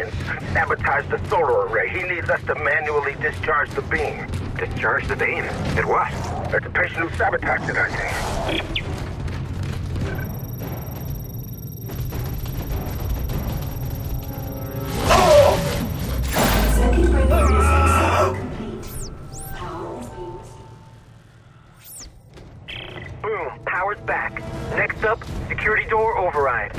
Jenkins. Sabotaged the solar array. He needs us to manually discharge the beam. Discharge the beam? At what? It's a patient who sabotaged it, I think. Boom. Power's back. Next up, security door override.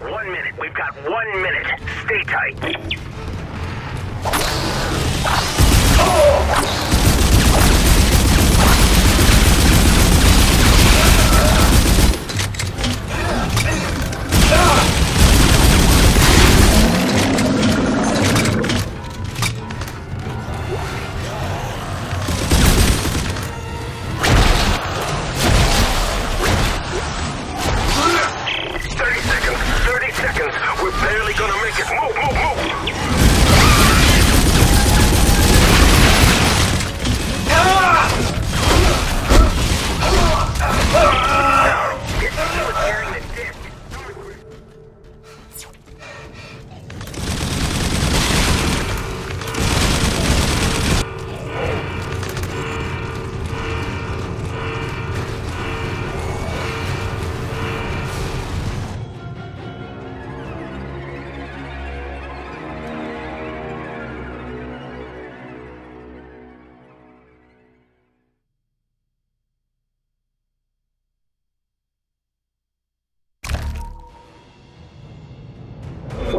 One minute. We've got one minute. Stay tight. Thirty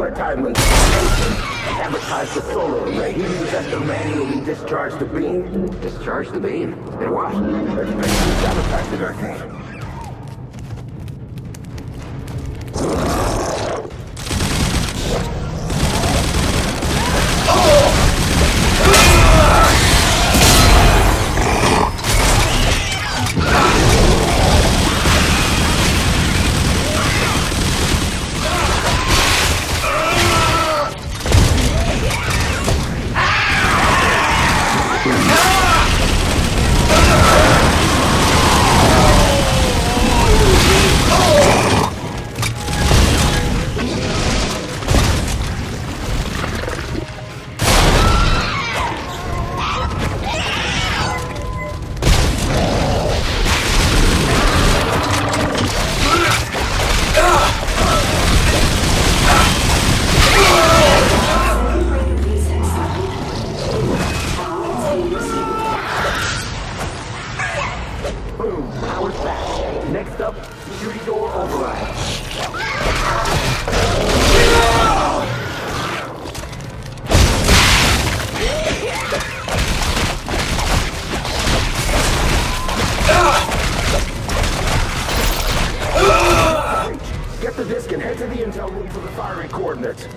advertisements. Sabotage the solar array. He needs us to manually discharge the beam. Discharge the beam. And what? To the intel room for the firing coordinates.